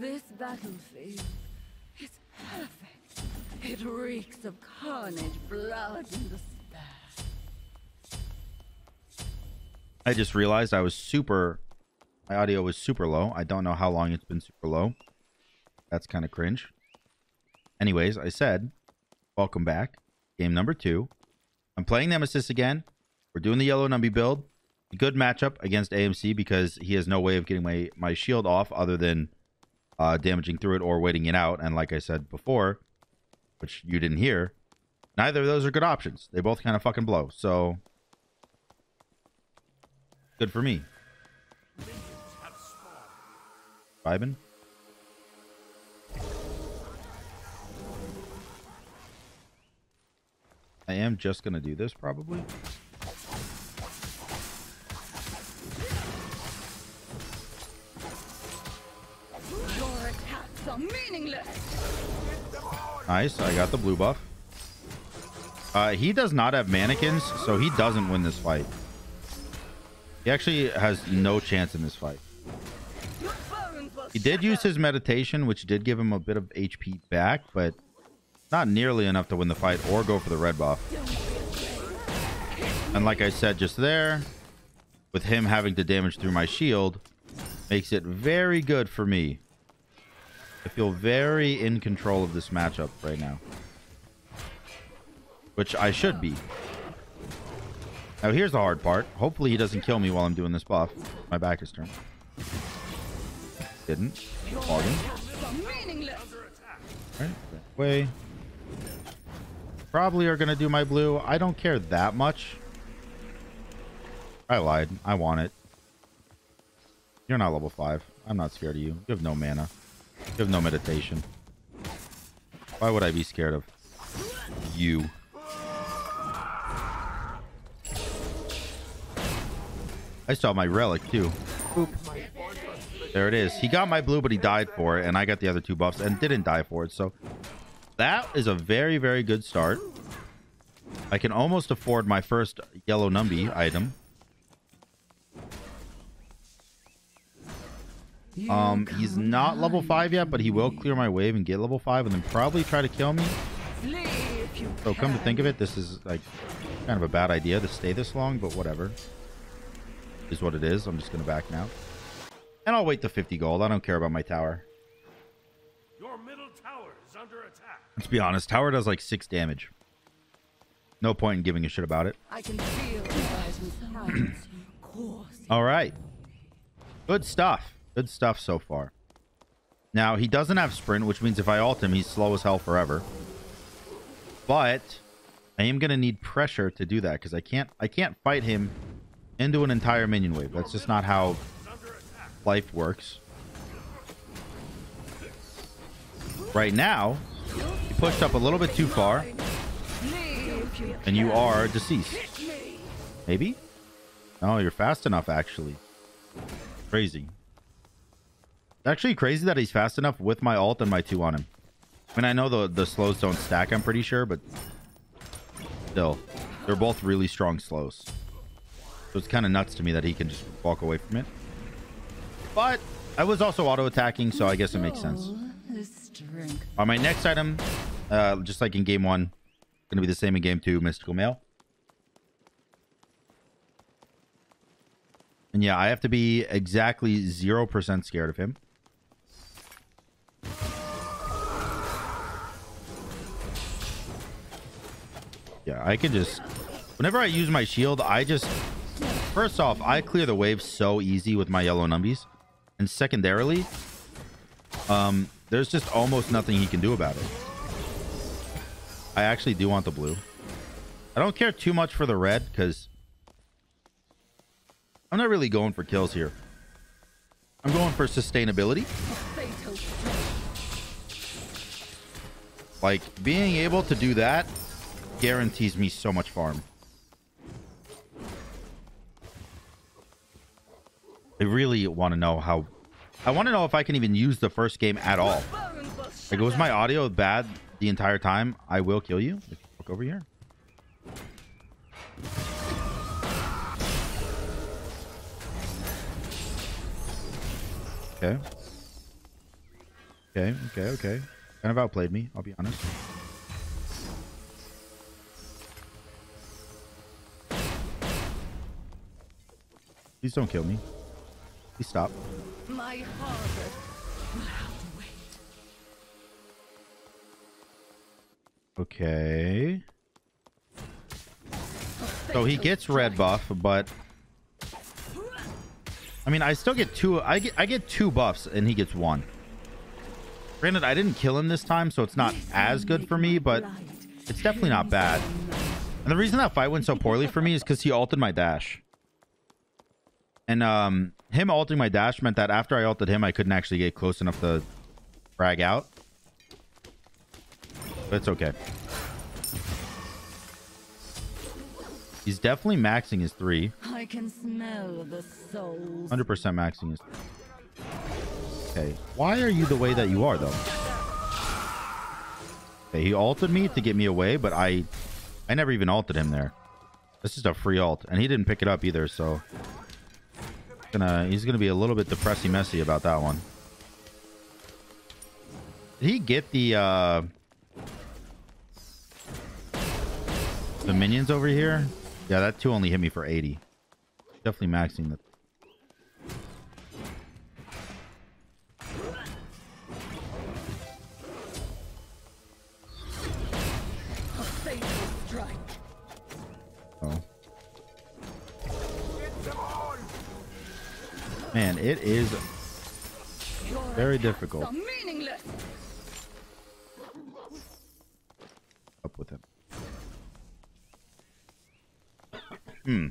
This battlefield is perfect. It reeks of carnage, blood, and despair. I just realized I was super. My audio was super low. I don't know how long it's been super low. That's kind of cringe. Anyways, I said, welcome back. Game number two. I'm playing Nemesis again. We're doing the yellow Numby build. Good matchup against AMC because he has no way of getting my, my shield off other than uh, damaging through it or waiting it out. And like I said before, which you didn't hear, neither of those are good options. They both kind of fucking blow. So good for me. Vibin. I am just gonna do this probably. Are meaningless. Nice, I got the blue buff. Uh, he does not have mannequins, so he doesn't win this fight. He actually has no chance in this fight. Your bones will He did use his meditation, which did give him a bit of HP back, but not nearly enough to win the fight or go for the red buff. And like I said just there, with him having to damage through my shield, makes it very good for me. I feel very in control of this matchup right now. Which I should be. Now here's the hard part. Hopefully he doesn't kill me while I'm doing this buff. My back is turned. Didn't. Meaningless. Right, way. Probably are gonna do my blue. I don't care that much. I lied. I want it. You're not level 5. I'm not scared of you. You have no mana. You have no meditation. Why would I be scared of you? I saw my relic too. There it is. He got my blue, but he died for it, and I got the other two buffs and didn't die for it. So that is a very, very good start. I can almost afford my first yellow Numby item. Um, he's not level 5 yet, but he will clear my wave and get level 5 and then probably try to kill me. Flee if you So come to think of it, this is like kind of a bad idea to stay this long, but whatever. Is what it is. I'm just going to back now. And I'll wait to 50 gold. I don't care about my tower. Your middle tower is under attack. Let's be honest. Tower does like 6 damage. No point in giving a shit about it. I can feel the rising tides coursing. All right. Good stuff. Good stuff so far. Now, he doesn't have sprint, which means if I ult him, he's slow as hell forever. But I am going to need pressure to do that because I can't I can't fight him into an entire minion wave. That's just not how life works. Right now, he pushed up a little bit too far, you and you are deceased. Maybe? No, you're fast enough, actually. Crazy. Actually crazy that he's fast enough with my alt and my two on him. I mean, I know the, the slows don't stack, I'm pretty sure, but still. They're both really strong slows. So it's kind of nuts to me that he can just walk away from it. But I was also auto-attacking, so I guess it makes sense. On my next item, uh, just like in game one, gonna be the same in game two, Mystical Mail. And yeah, I have to be exactly 0% scared of him. Yeah, I can just... Whenever I use my shield, I just... First off, I clear the wave so easy with my yellow numbies. And secondarily, um, there's just almost nothing he can do about it. I actually do want the blue. I don't care too much for the red because I'm not really going for kills here. I'm going for sustainability. Like being able to do that guarantees me so much farm. I really want to know how. I want to know if I can even use the first game at all. Like, was my audio bad the entire time? I will kill you look over here. Okay. Okay, okay, okay. Kind of outplayed me, I'll be honest. Please don't kill me. Please stop. My harvest will have to wait. Okay. So he gets red buff, but I mean, I still get two. I get I get two buffs, and he gets one. Granted, I didn't kill him this time, so it's not as good for me, but it's definitely not bad. And the reason that fight went so poorly for me is because he altered my dash. And um, him altering my dash meant that after I altered him, I couldn't actually get close enough to frag out. But it's okay. He's definitely maxing his three. I can smell the souls. 100% maxing his Okay. Why are you the way that you are, though? Okay, he altered me to get me away, but I I never even altered him there. This is a free alt, and he didn't pick it up either, so... Gonna, he's gonna be a little bit depressing messy about that one. Did he get the, uh... The minions over here? Yeah, that two only hit me for 80. Definitely maxing the Man, it is very difficult. Up with him. Hmm.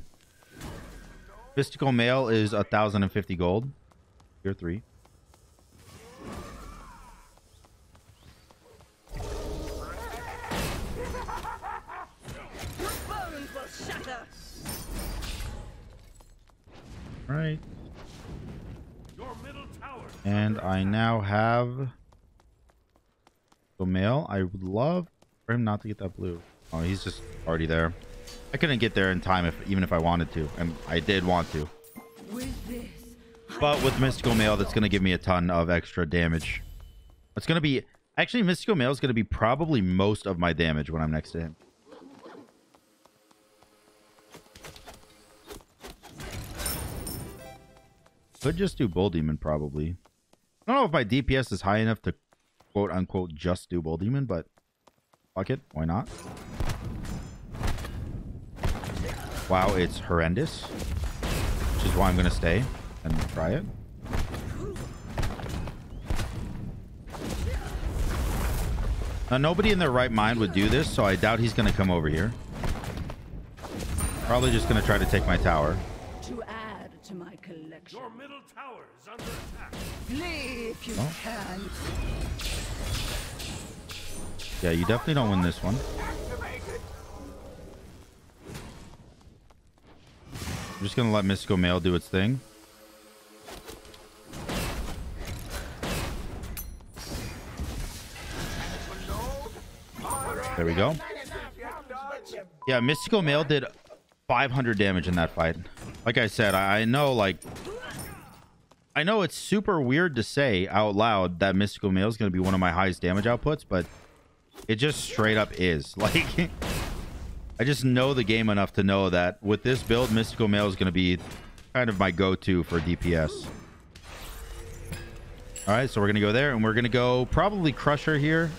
Mystical Mail is a 1,050 gold. Tier 3. Male. I would love for him not to get that blue. Oh, he's just already there. I couldn't get there in time if even if I wanted to, and I did want to. But with Mystical Mail, that's going to give me a ton of extra damage. It's going to be... Actually, Mystical Mail is going to be probably most of my damage when I'm next to him. Could just do Bull Demon, probably. I don't know if my DPS is high enough to quote-unquote just do Bull Demon, but fuck it. Why not? Wow, it's horrendous. Which is why I'm going to stay and try it. Now, nobody in their right mind would do this, so I doubt he's going to come over here. Probably just going to try to take my tower. to add to my collection. Your middle tower is under attack. Flee if you Oh. can. Yeah, you definitely don't win this one. I'm just going to let Mystical Mail do its thing. There we go. Yeah, Mystical Mail did 500 damage in that fight. Like I said, I know, like, I know it's super weird to say out loud that Mystical Mail is going to be one of my highest damage outputs, but it just straight up is. Like, I just know the game enough to know that with this build, Mystical Mail is going to be kind of my go-to for DPS. All right, so we're going to go there, and we're going to go probably Crusher here.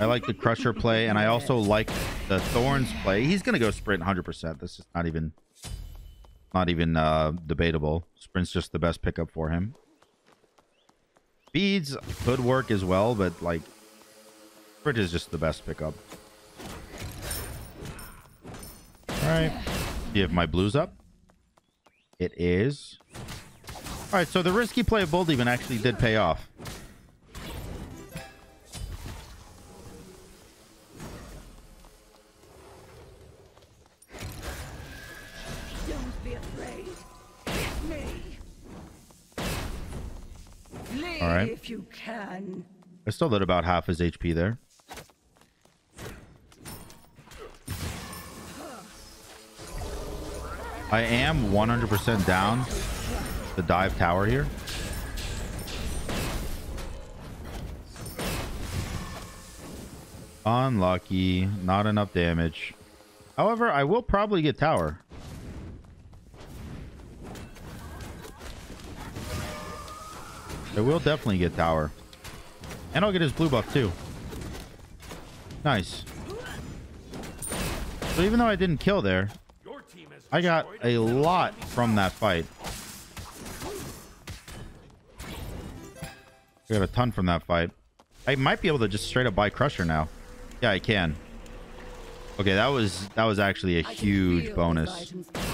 I like the Crusher play, and I also like the Thorns play. He's going to go Sprint 100%. This is not even, not even uh, debatable. Sprint's just the best pickup for him. Beads could work as well, but like, Sprint is just the best pickup. All right. See if my blue's up. It is. All right, so the risky play of Bull Demon actually did pay off. Don't be afraid. Hit me. Flee All right. if you can. I still did about half his HP there. I am 100% down the dive tower here. Unlucky. Not enough damage. However, I will probably get tower. I will definitely get tower. And I'll get his blue buff too. Nice. So even though I didn't kill there, I got a lot from that fight. I got a ton from that fight. I might be able to just straight up buy Crusher now. Yeah, I can. Okay, that was that was actually a huge bonus. these items power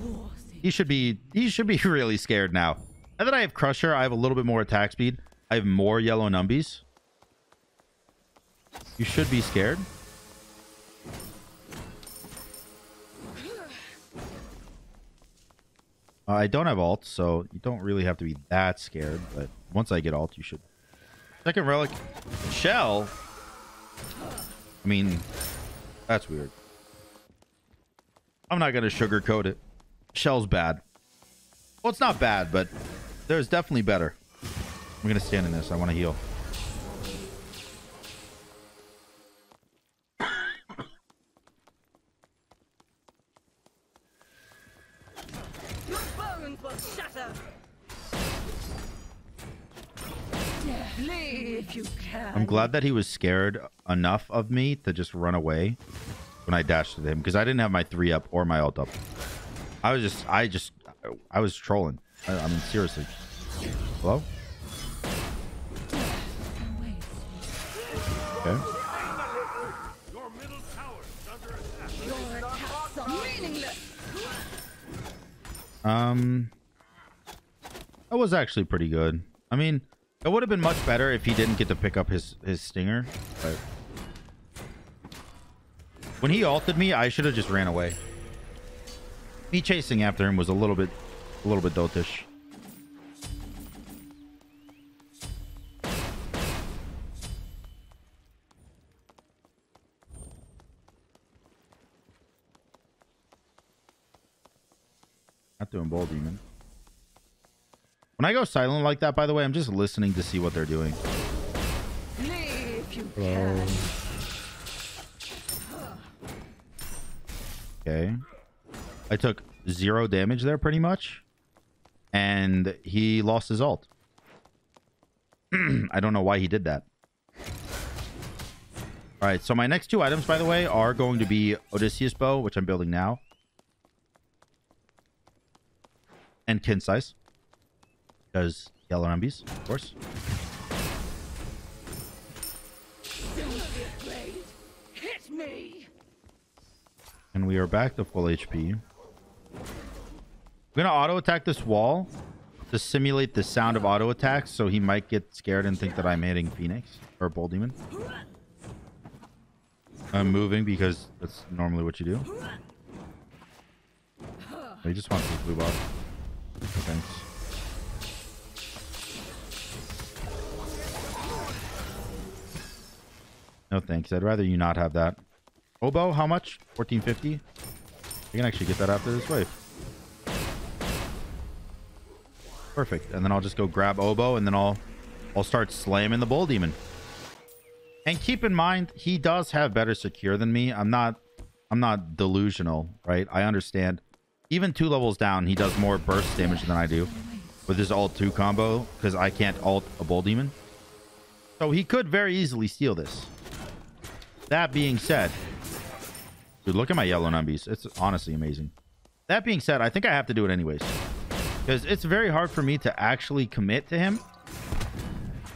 coursing. He should be he should be really scared now. Now that I have Crusher, I have a little bit more attack speed. I have more yellow numbies. You should be scared. Uh, I don't have alt, so you don't really have to be that scared. But once I get alt, you should. Second relic, shell. I mean, that's weird. I'm not gonna sugarcoat it. Shell's bad. Well, it's not bad, but there's definitely better. I'm gonna stand in this. I want to heal. Your bones will shatter. Flee if you can. I'm glad that he was scared enough of me to just run away when I dashed at him because I didn't have my three up or my ult up. I was just, I just, I was trolling. I, I mean, seriously. Hello? Okay. Um, that was actually pretty good. I mean, it would have been much better if he didn't get to pick up his his stinger. But when he ulted me, I should have just ran away. Me chasing after him was a little bit, a little bit dotish. Not doing Bull Demon. When I go silent like that, by the way, I'm just listening to see what they're doing. If you Hello. can. Okay. I took zero damage there pretty much. And he lost his ult. I don't know why he did that. All right, so my next two items, by the way, are going to be Odysseus Bow, which I'm building now. And Qin's Sais. Because yellow numbies, of course. And we are back to full HP. I'm gonna auto attack this wall to simulate the sound of auto attacks, so he might get scared and think that I'm hitting Phoenix or Bull Demon. I'm moving because that's normally what you do. He just wants his blue buff. Thanks. No thanks. I'd rather you not have that. Oboe, how much? 1450? I can actually get that after this wave. Perfect. And then I'll just go grab Oboe and then I'll I'll start slamming the Bull Demon. And keep in mind, he does have better secure than me. I'm not I'm not delusional, right? I understand. Even two levels down, he does more burst damage than I do with his alt 2 combo because I can't alt a Bull Demon. So he could very easily steal this. That being said, dude, look at my yellow numbies. It's honestly amazing. That being said, I think I have to do it anyways. Because it's very hard for me to actually commit to him.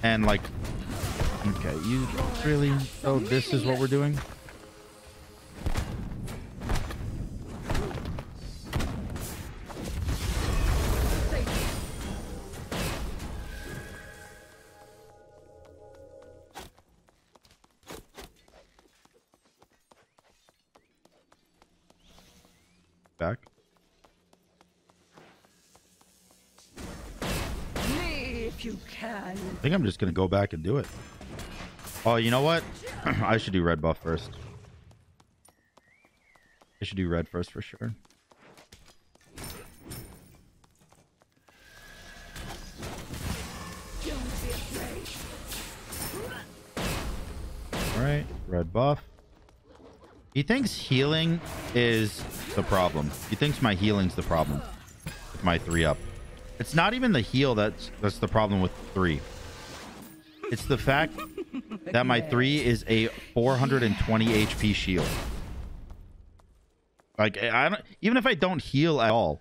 And like, okay, you really, so this is what we're doing? You can. I think I'm just gonna go back and do it. Oh, you know what? I should do red buff first. I should do red first for sure. Don't be afraid. All right. Red buff. He thinks healing is the problem. He thinks my healing's the problem with my three up. It's not even the heal that's that's the problem with three. It's the fact that my three is a 420 HP shield. Like I don't even if I don't heal at all,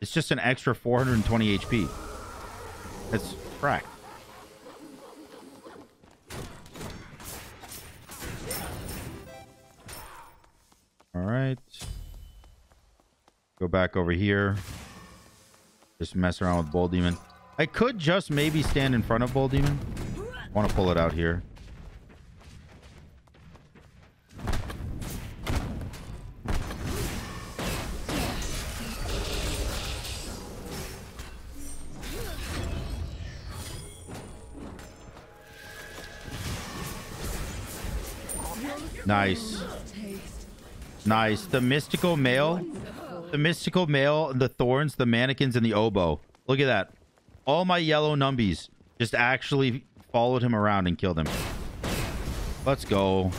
it's just an extra 420 HP. It's cracked. All right. Go back over here. Just mess around with Bull Demon. I could just maybe stand in front of Bull Demon. Want to pull it out here. Nice. Nice. The Mystical Mail. The Mystical Mail, the thorns, the mannequins, and the oboe. Look at that. All my yellow numbies just actually followed him around and killed him. Let's go.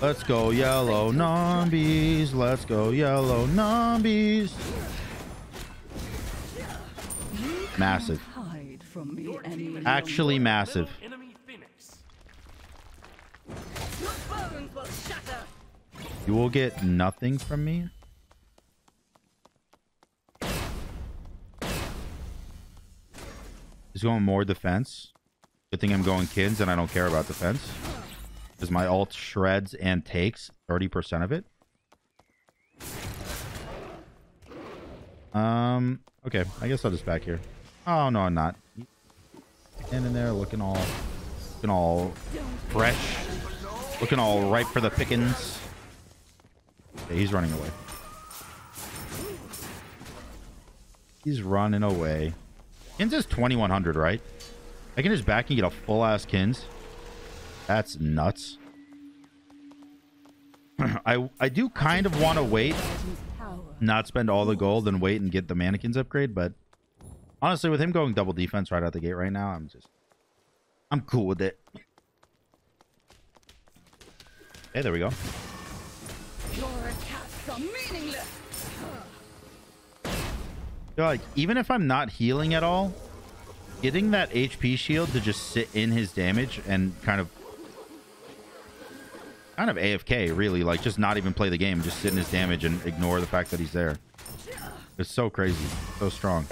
Let's go, yellow numbies. Let's go, yellow numbies. Massive. Actually massive. You will get nothing from me. He's going more defense. Good thing I'm going kids and I don't care about defense. Because my alt shreds and takes 30% of it. Um, okay. I guess I'll just back here. Oh, no, I'm not. Standing there looking all, looking all fresh. Looking all ripe for the pickings. Okay, he's running away. He's running away. Qin's is 2100, right? I can just back and get a full ass Qin's. That's nuts. I I do kind of want to wait, not spend all the gold and wait and get the mannequins upgrade, but honestly, with him going double defense right out the gate right now, I'm just I'm cool with it. Hey, there we go. Your attacks are meaningless. So, like, even if I'm not healing at all, getting that HP shield to just sit in his damage and kind of kind of AFK, really, like just not even play the game, just sit in his damage and ignore the fact that he's there. It's so crazy, so strong.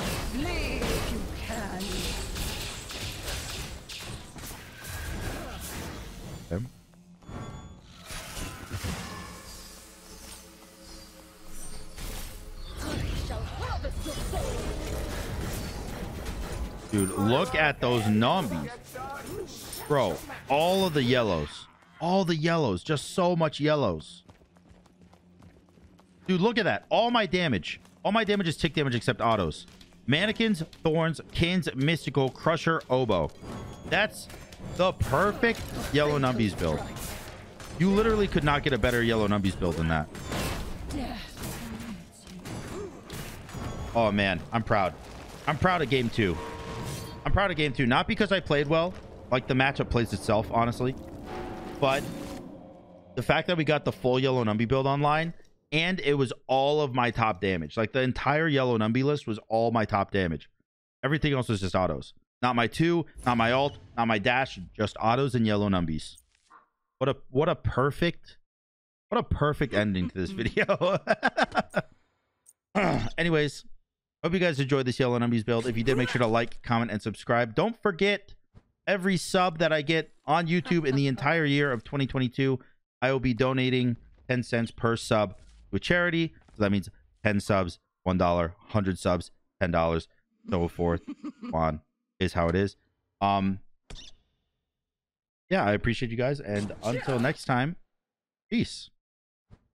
Dude, look at those numbies. Bro, all of the yellows. All the yellows. Just so much yellows. Dude, look at that. All my damage. All my damage is tick damage except autos. Mannequins, Thorns, Qin's, Mystical, Crusher, Oboe. That's the perfect yellow numbies build. You literally could not get a better yellow numbies build than that. Oh man, I'm proud. I'm proud of game two. I'm proud of game two, not because I played well, like the matchup plays itself, honestly, but the fact that we got the full yellow numby build online and it was all of my top damage. Like the entire yellow numby list was all my top damage. Everything else was just autos. Not my two, not my alt, not my dash, just autos and yellow numbies. What a what a perfect what a perfect ending to this video. Anyways, hope you guys enjoyed this Yellow Numbies build. If you did, make sure to like, comment, and subscribe. Don't forget every sub that I get on YouTube in the entire year of 2022, I will be donating 10 cents per sub to a charity. So that means 10 subs, $1, 100 subs, $10, so forth. on is how it is. Um, yeah, I appreciate you guys. And until next time, peace.